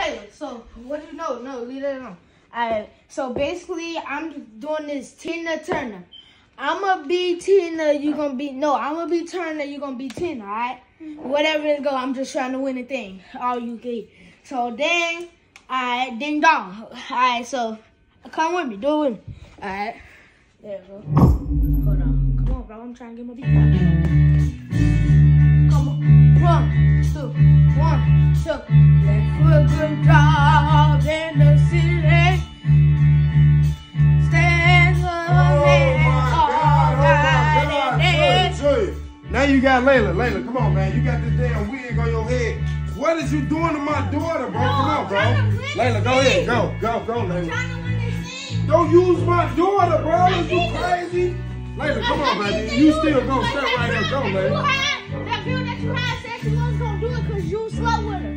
Layla, so what do you know? No, leave it alone. Alright, so basically, I'm doing this Tina Turner. I'm gonna be Tina, you gonna be no. I'm gonna be Turner, you gonna be Tina. Alright, mm-hmm. whatever it go, I'm just trying to win a thing. All you get. So then, alright, ding dong. Alright, so come with me, do it with me. Alright, there we go. Hold on, come on, bro. I'm trying to get my beat. You. Got Layla. Layla, come on, man. You got this damn wig on your head. What is you doing to my daughter, bro? Come on, bro. I'm trying to win Layla, go ahead. Go, go, go, Layla. Trying to win this thing. Don't use my daughter, bro. Is you crazy? Layla, come on, baby. You still gonna step right here. Go, You Layla. had, that girl that you had said she wasn't gonna do it because you slow with her.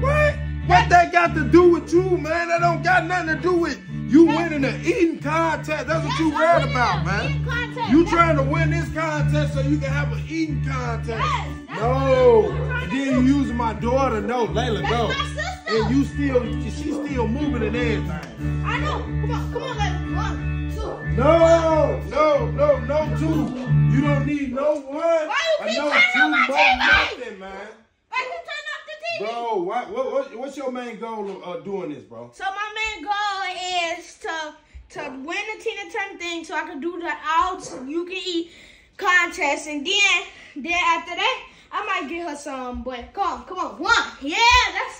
What? What that got to do with you, man? That don't got nothing to do with you winning the eating contest. That's what you worried about, man. You trying to win this contest so you can have an eating contest. Yes, no. And to then you using my daughter. No, Layla, That's sister. And you still, she's still moving and everything. I know. Come on, come on, baby. One, two. No, no, no, no two. You don't need no one. Why you keep no turning on my no TV? nothing, man. Why you turn off the TV? Bro, what, what, what, what's your main goal of uh, doing this, bro? So my main goal is to to win the Tina Turner thing, so I can do the out you can eat contest, and then then after that I might get her some. But come on, come on, one, yeah, let's